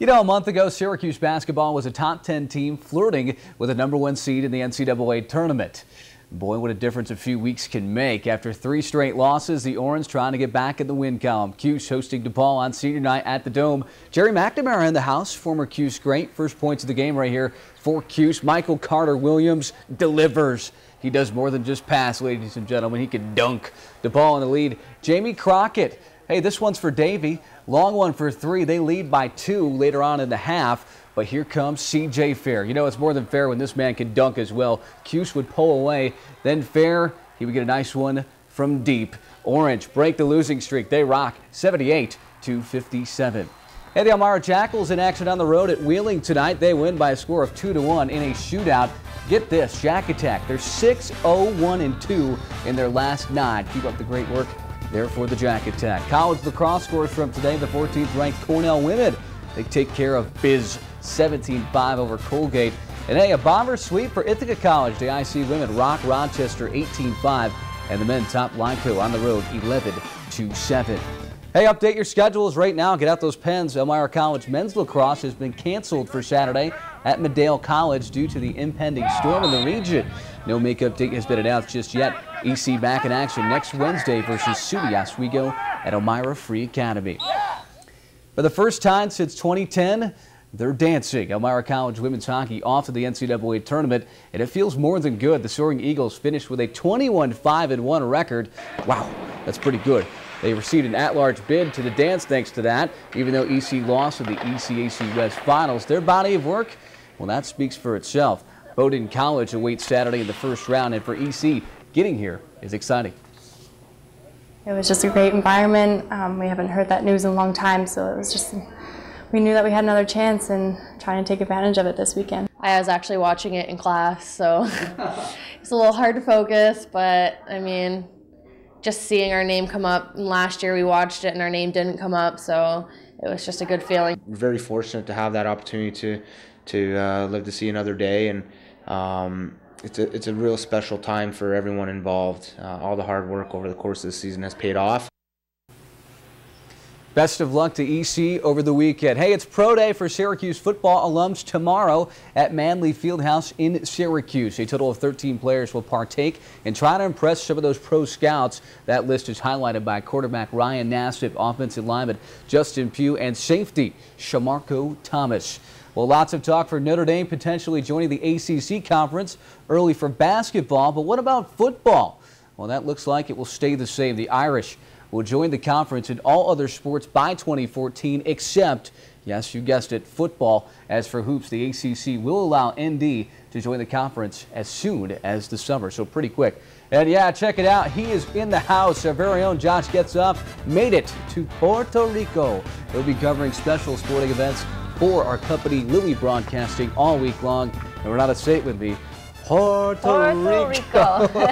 You know, a month ago, Syracuse basketball was a top 10 team flirting with a number one seed in the NCAA tournament. Boy, what a difference a few weeks can make. After three straight losses, the Orange trying to get back in the win column. Cuse hosting DePaul on senior night at the Dome. Gerry McNamara in the house, former Cuse great. First points of the game right here for Cuse. Michael Carter Williams delivers. He does more than just pass, ladies and gentlemen. He can dunk. DePaul in the lead. Jamie Crockett Hey, this one's for Davy. Long one for three. They lead by two later on in the half. But here comes C.J. Fair. You know, it's more than fair when this man can dunk as well. Cuse would pull away. Then Fair, he would get a nice one from deep. Orange break the losing streak. They rock 78 to 57. And the Elmira Jackals in action on the road at Wheeling tonight. They win by a score of 2 to 1 in a shootout. Get this, Jack Attack. They're 6 0 1 and 2 in their last nine. Keep up the great work there for the Jack Attack. College lacrosse scores from today. The 14th ranked Cornell women. They take care of Biz 17-5 over Colgate. And hey, a bomber sweep for Ithaca College. The IC women rock Rochester 18-5 and the men top Lyco on the road 11-7. Hey, update your schedules right now. Get out those pens. Elmira College men's lacrosse has been canceled for Saturday at Medaille College due to the impending storm in the region. No makeup date has been announced just yet. EC back in action next Wednesday versus SUNY Oswego at Elmira Free Academy. For the first time since 2010, they're dancing. Elmira College women's hockey off to the NCAA tournament, and it feels more than good. The Soaring Eagles finished with a 21-5-1 record. Wow, that's pretty good. They received an at-large bid to the dance thanks to that. Even though EC lost in the ECAC West Finals, their body of work, well, that speaks for itself. Bowdoin College awaits Saturday in the first round, and for EC, getting here is exciting. It was just a great environment. Um, we haven't heard that news in a long time, so it was just, we knew that we had another chance and trying to take advantage of it this weekend. I was actually watching it in class, so it's a little hard to focus, but I mean, just seeing our name come up. Last year we watched it and our name didn't come up, so it was just a good feeling. We're very fortunate to have that opportunity to to uh, live to see another day, and um, it's a it's a real special time for everyone involved. Uh, all the hard work over the course of the season has paid off. Best of luck to EC over the weekend. Hey, it's pro day for Syracuse football alums tomorrow at Manley Fieldhouse in Syracuse. A total of 13 players will partake and try to impress some of those pro scouts. That list is highlighted by quarterback Ryan Nassib, offensive lineman Justin Pugh, and safety Shamarko Thomas. Well, lots of talk for Notre Dame potentially joining the ACC conference early for basketball, but what about football? Well, that looks like it will stay the same. The Irish will join the conference in all other sports by 2014 except, yes, you guessed it, football. As for hoops, the ACC will allow ND to join the conference as soon as the summer, so pretty quick. And yeah, check it out. He is in the house. Our very own Josh gets up, made it to Puerto Rico. He'll be covering special sporting events for our company, Louis Broadcasting, all week long. And we're not a state with me, Puerto, Puerto Rico. Rico.